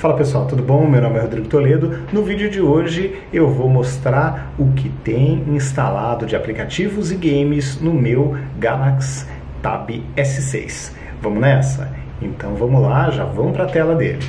Fala pessoal, tudo bom? Meu nome é Rodrigo Toledo. No vídeo de hoje eu vou mostrar o que tem instalado de aplicativos e games no meu Galaxy Tab S6. Vamos nessa? Então vamos lá, já vamos para a tela dele.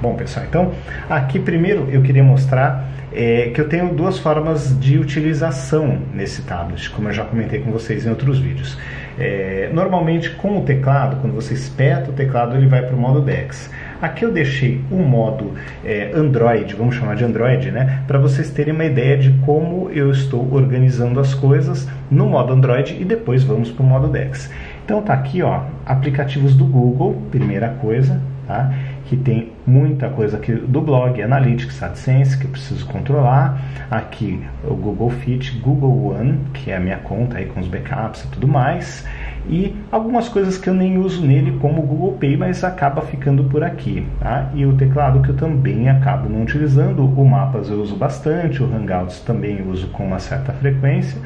Bom pessoal, então aqui primeiro eu queria mostrar é, que eu tenho duas formas de utilização nesse tablet, como eu já comentei com vocês em outros vídeos. É, normalmente com o teclado, quando você espeta o teclado, ele vai para o modo DeX. Aqui eu deixei o modo é, Android, vamos chamar de Android, né? Para vocês terem uma ideia de como eu estou organizando as coisas no modo Android e depois vamos para o modo DeX. Então tá aqui, ó, aplicativos do Google, primeira coisa, tá? Que tem muita coisa aqui do blog, Analytics, AdSense, que eu preciso controlar. Aqui o Google Fit, Google One, que é a minha conta aí com os backups e tudo mais. E algumas coisas que eu nem uso nele, como o Google Pay, mas acaba ficando por aqui. Tá? E o teclado que eu também acabo não utilizando. O Mapas eu uso bastante, o Hangouts também uso com uma certa frequência.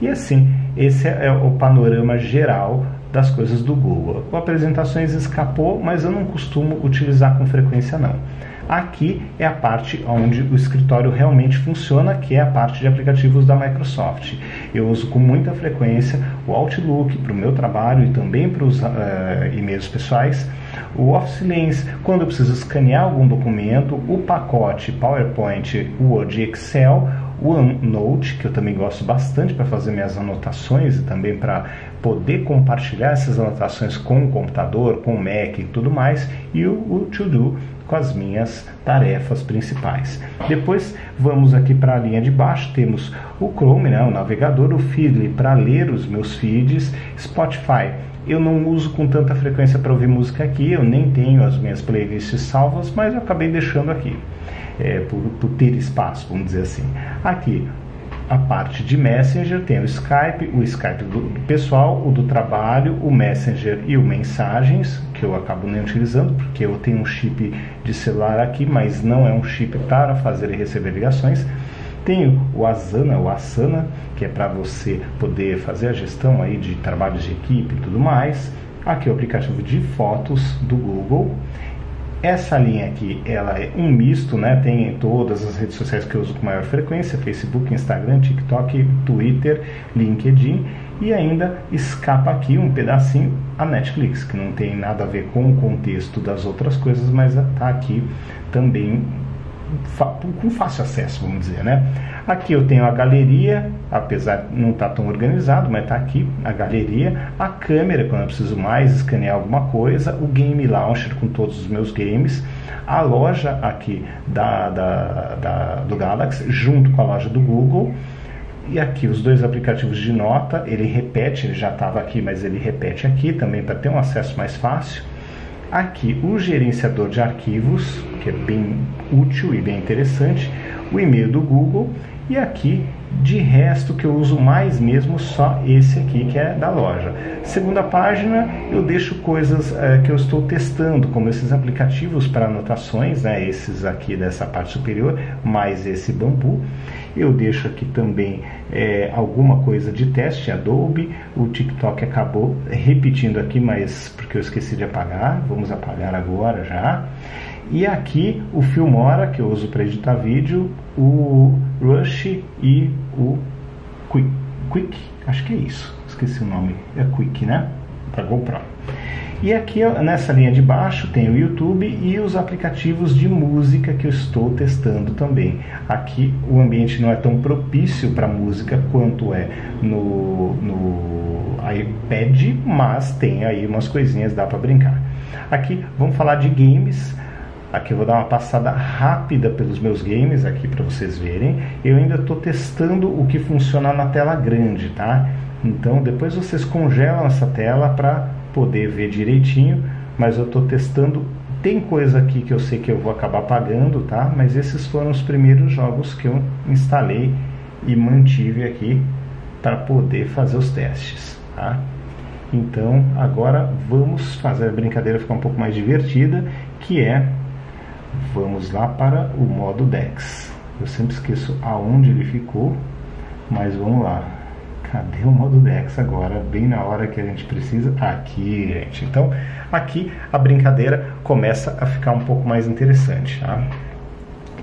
E assim, esse é o panorama geral das coisas do Google. O Apresentações escapou, mas eu não costumo utilizar com frequência não. Aqui é a parte onde o escritório realmente funciona, que é a parte de aplicativos da Microsoft. Eu uso com muita frequência o Outlook para o meu trabalho e também para os uh, e-mails pessoais, o Office Lens quando eu preciso escanear algum documento, o pacote PowerPoint, Word e Excel, OneNote, que eu também gosto bastante para fazer minhas anotações e também para poder compartilhar essas anotações com o computador, com o Mac e tudo mais, e o, o To Do com as minhas tarefas principais. Depois vamos aqui para a linha de baixo, temos o Chrome, né, o navegador, o Feedly para ler os meus feeds, Spotify. Eu não uso com tanta frequência para ouvir música aqui, eu nem tenho as minhas playlists salvas, mas eu acabei deixando aqui é, por, por ter espaço, vamos dizer assim. Aqui, a parte de Messenger tem o Skype, o Skype do, do, pessoal, o do trabalho, o Messenger e o Mensagens, que eu acabo nem utilizando, porque eu tenho um chip de celular aqui, mas não é um chip para fazer e receber ligações. Tenho o Asana, o Asana, que é para você poder fazer a gestão aí de trabalhos de equipe e tudo mais. Aqui é o aplicativo de fotos do Google essa linha aqui, ela é um misto, né? Tem em todas as redes sociais que eu uso com maior frequência, Facebook, Instagram, TikTok, Twitter, LinkedIn e ainda escapa aqui um pedacinho a Netflix, que não tem nada a ver com o contexto das outras coisas, mas está aqui também com fácil acesso, vamos dizer, né? Aqui eu tenho a galeria, apesar de não estar tá tão organizado, mas está aqui a galeria, a câmera quando eu preciso mais escanear alguma coisa, o Game Launcher com todos os meus games, a loja aqui da, da, da do Galaxy junto com a loja do Google, e aqui os dois aplicativos de nota, ele repete, ele já estava aqui, mas ele repete aqui também para ter um acesso mais fácil. Aqui o gerenciador de arquivos, que é bem útil e bem interessante, o e-mail do Google e aqui, de resto, que eu uso mais mesmo, só esse aqui que é da loja. Segunda página, eu deixo coisas é, que eu estou testando, como esses aplicativos para anotações, né, esses aqui dessa parte superior, mais esse bambu. Eu deixo aqui também é, alguma coisa de teste, Adobe. O TikTok acabou repetindo aqui, mas porque eu esqueci de apagar. Vamos apagar agora já. E aqui o Filmora, que eu uso para editar vídeo, o Rush e o Quick. Quick, acho que é isso, esqueci o nome, é Quick, né? Para GoPro. E aqui nessa linha de baixo tem o YouTube e os aplicativos de música que eu estou testando também. Aqui o ambiente não é tão propício para música quanto é no, no iPad, mas tem aí umas coisinhas, dá para brincar. Aqui vamos falar de games. Aqui eu vou dar uma passada rápida pelos meus games aqui para vocês verem. Eu ainda estou testando o que funciona na tela grande, tá? Então depois vocês congelam essa tela para poder ver direitinho, mas eu estou testando. Tem coisa aqui que eu sei que eu vou acabar pagando, tá? Mas esses foram os primeiros jogos que eu instalei e mantive aqui para poder fazer os testes, tá? Então agora vamos fazer a brincadeira ficar um pouco mais divertida, que é Vamos lá para o modo DeX. Eu sempre esqueço aonde ele ficou, mas vamos lá. Cadê o modo Dex agora? Bem na hora que a gente precisa. Aqui, gente. Então, aqui a brincadeira começa a ficar um pouco mais interessante. Tá?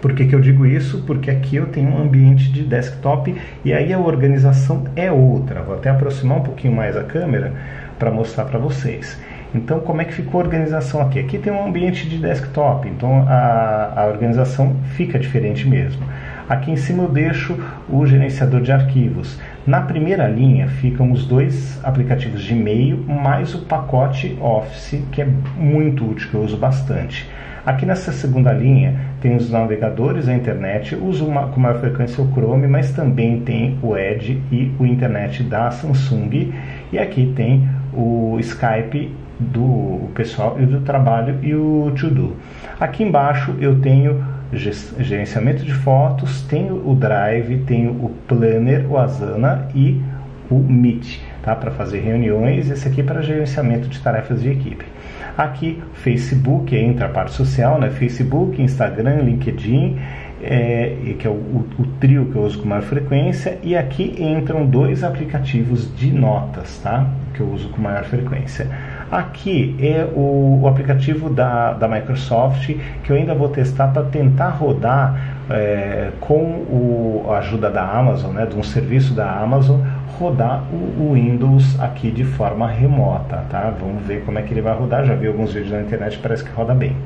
Por que, que eu digo isso? Porque aqui eu tenho um ambiente de desktop e aí a organização é outra. Vou até aproximar um pouquinho mais a câmera para mostrar para vocês. Então, como é que ficou a organização aqui? Aqui tem um ambiente de desktop, então a, a organização fica diferente mesmo. Aqui em cima eu deixo o gerenciador de arquivos. Na primeira linha ficam os dois aplicativos de e-mail mais o pacote Office, que é muito útil, que eu uso bastante. Aqui nessa segunda linha tem os navegadores, a internet, uso uma, com maior frequência o Chrome, mas também tem o Edge e o internet da Samsung. E aqui tem o Skype do pessoal e do trabalho e o To-Do. Aqui embaixo eu tenho gerenciamento de fotos, tenho o Drive, tenho o Planner, o Asana e o Meet, tá? Para fazer reuniões, esse aqui é para gerenciamento de tarefas de equipe. Aqui, Facebook, entra a parte social, né? Facebook, Instagram, LinkedIn, é, que é o, o, o, trio que eu uso com maior frequência, e aqui entram dois aplicativos de notas, tá? Que eu uso com maior frequência. Aqui é o, o aplicativo da, da Microsoft que eu ainda vou testar para tentar rodar é, com o, a ajuda da Amazon, né, de um serviço da Amazon, rodar o, o, Windows aqui de forma remota, tá? Vamos ver como é que ele vai rodar. Já vi alguns vídeos na internet, parece que roda bem.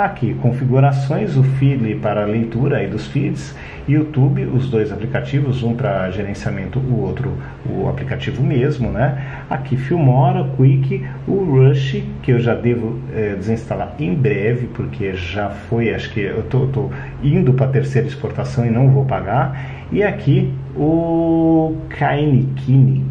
Aqui, configurações, o feed para leitura aí dos feeds, YouTube, os dois aplicativos, um para gerenciamento, o outro o aplicativo mesmo, né? Aqui Filmora, Quick, o Rush, que eu já devo é, desinstalar em breve, porque já foi, acho que eu tô indo para a terceira exportação e não vou pagar. E aqui o Kine, Kine,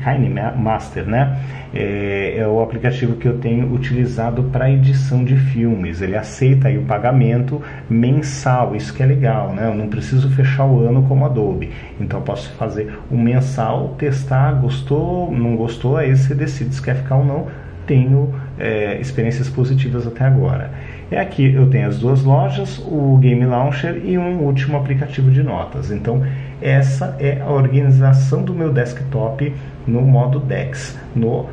Master, né? É, é, o aplicativo que eu tenho utilizado para edição de filmes. Ele aceita aí o pagamento mensal, isso que é legal, né? Eu não preciso fechar o ano como Adobe. Então posso fazer um mensal, testar, gostou, não gostou, aí você decide se quer ficar ou não. Tenho é, experiências positivas até agora. É aqui eu tenho as duas lojas, o Game Launcher e um último aplicativo de notas. Então essa é a organização do meu desktop no modo DeX, no,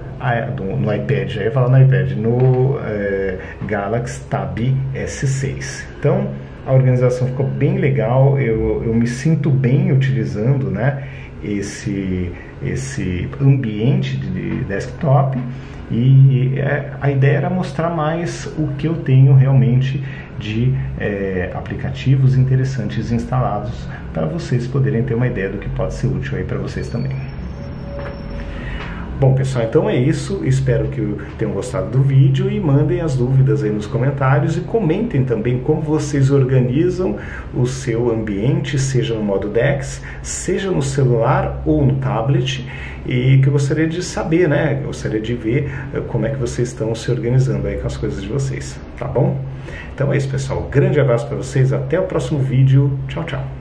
no, iPad, ia falar no iPad, no é, Galaxy Tab S6. Então, a organização ficou bem legal, eu, eu me sinto bem utilizando né, esse, esse ambiente de desktop e é, a ideia era mostrar mais o que eu tenho realmente de é, aplicativos interessantes instalados para vocês poderem ter uma ideia do que pode ser útil aí para vocês também. Bom pessoal, então é isso. Espero que tenham gostado do vídeo e mandem as dúvidas aí nos comentários e comentem também como vocês organizam o seu ambiente, seja no modo DeX, seja no celular ou no tablet e que eu gostaria de saber, né? Eu gostaria de ver eh, como é que vocês estão se organizando aí com as coisas de vocês, tá bom? Então é isso, pessoal. Grande abraço para vocês, até o próximo vídeo. Tchau, tchau.